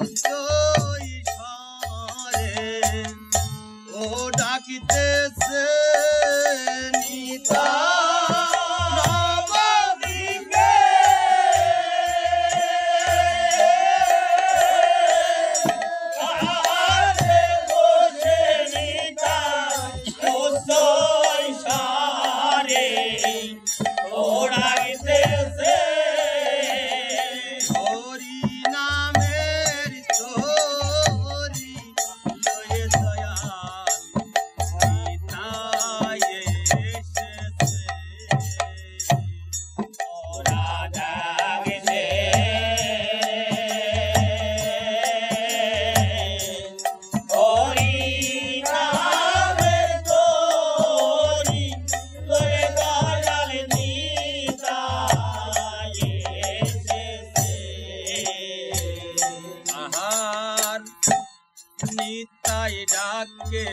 উচ্চ নিতাই ডাকে।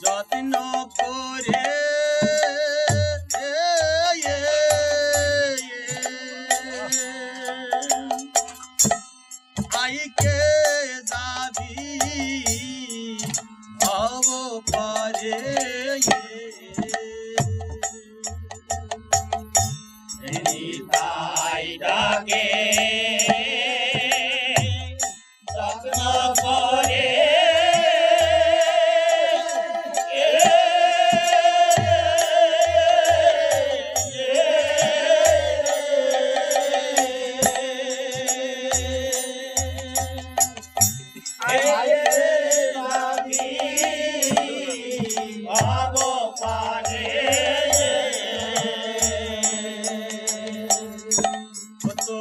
যত্ন করে আইকে যাবি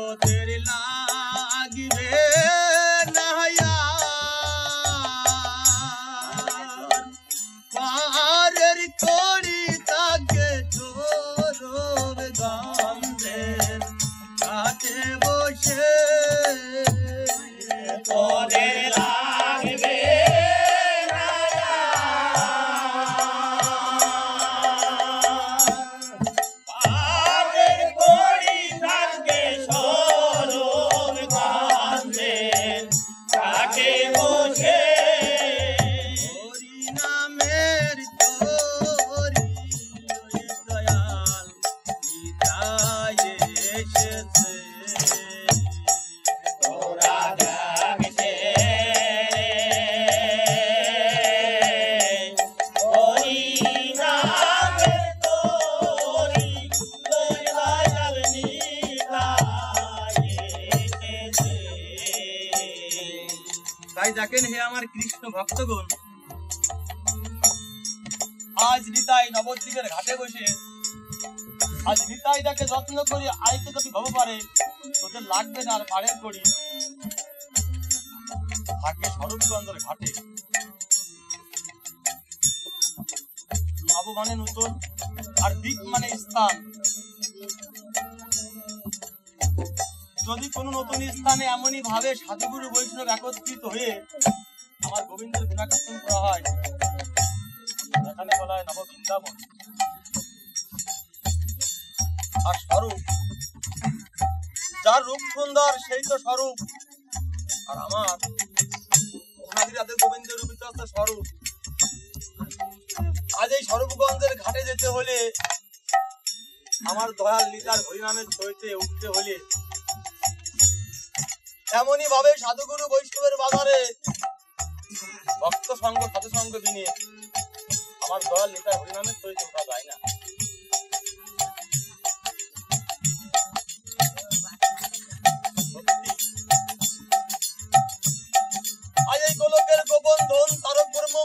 তোদের তাই দেখেন হে আমার কৃষ্ণ ভক্তগণ। আজ নিতাই নবদ্বীপের ঘাটে বসে। আজ নিতাই তাকে যত্ন করি আইতে যদি ভব পারে, তোদের লাগবে না আর পাড়ের করি থাকে স্বরূপগঞ্জের ঘাটে। নব মানে নতুন আর দিক মানে স্থান। যদি কোনো নতুন স্থানে এমনই ভাবে সাধুগুরু বৈষ্ণব একত্রিত হয়ে আমার গোবিন্দের গুণাকীর্তন করা হয় এখানে বলা হয় নববৃন্দাবন আর স্বরূপ, যার রূপ সুন্দর, সেই তো স্বরূপ। আর আমার ওনাদের গোবিন্দের রূপিত স্বরূপ। আজ এই স্বরূপগঞ্জের ঘাটে যেতে হলে, আমার দয়াল লিতার হরিনামের সইতে উঠতে হলে এমনই ভাবে সাধুগুরু বৈষ্ণবের বাজারে ভক্ত সঙ্গ সাধু সঙ্গ দিনে আমার দয়াল লিতার হরিনামের সইতে ওঠা যায় না।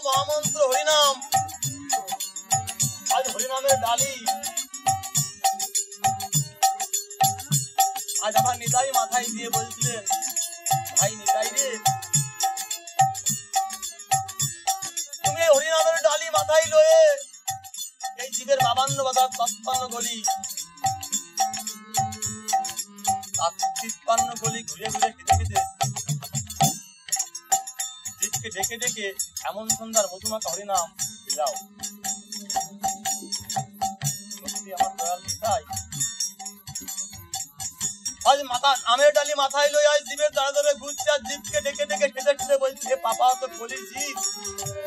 মহামন্ত্র হরিনাম। আজ হরিনামের ডালি বাজার তৎপান্ন গলি তিপ্পান্ন গলি ঘুরে ঘুরে খেতে খেতে ডেকে ডেকে এমন সন্ধ্যার মধুমাখা হরিনাম বিলাও। সত্যি আজ মাথা, আমের ডালি মাথায় লই আজ জীবের দাঁড়া ধরে ঘুরছে আর জীবকে ডেকে ডেকে ঠেলে ঠেলে বলছে পাপা তো বলি জীব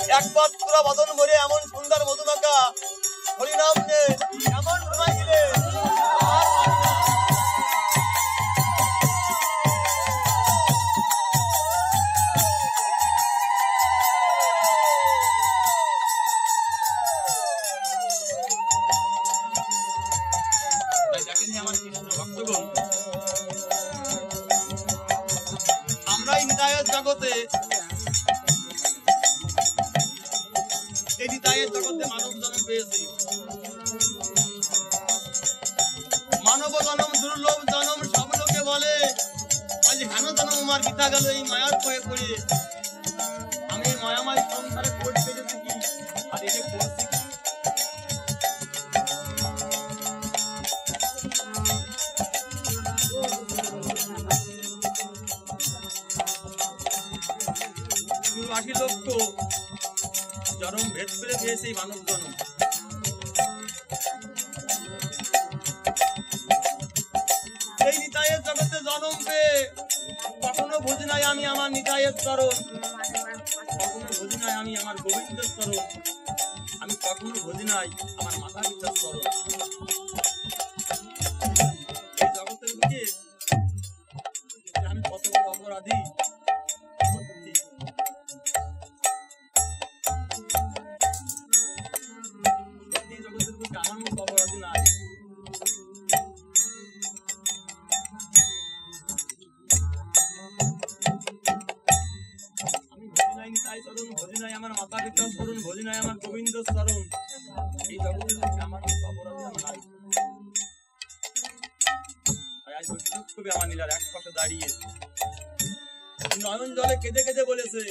একবার তোরা বদন ভরে এমন সুন্দর মধুমাখা হরিনাম নে। এমন আমার পিতা গেল এই মায়ার কয়ে পড়ে আমি মায়াময় সংসারে পড়ে পেরেছি কি আর এটা করছি কি? শুধু আশি লোক তো জনম ভেদ করে দিয়েছে এই মানব জনম এই নিতাইয়ের জগতে জনম পেয়ে বুঝি নাই আমি আমার নিতাইয়ের চরণ। কখনো বুঝি আমি আমার গোবিন্দের চরণ। আমি কখনো বুঝি আমার মাতা পিতার বড় অপরাধী। আমার মতো এই আমার অপরাধী নাই আজ কবি আমার নীলার এক পাশে দাঁড়িয়ে নয়ন জলে কেঁদে কেঁদে বলেছে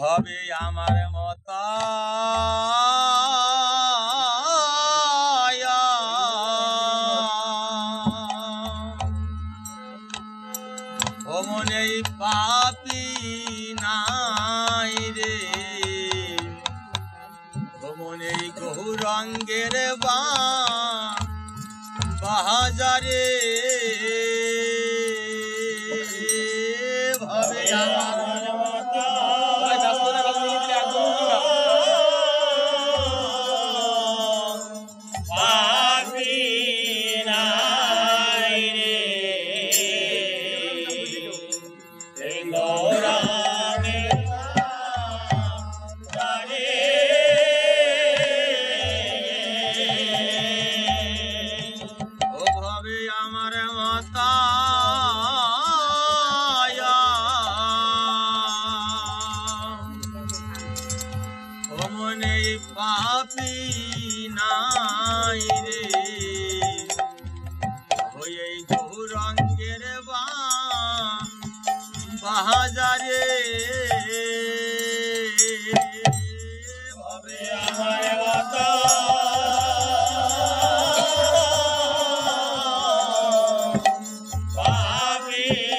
ভাবে আমার গৌরঙ্গের বা বাহাজারে নাই রে ওই গৌরঙ্গের বাহাজারে ভাবে আমার মাতা গৌরাঙ্গে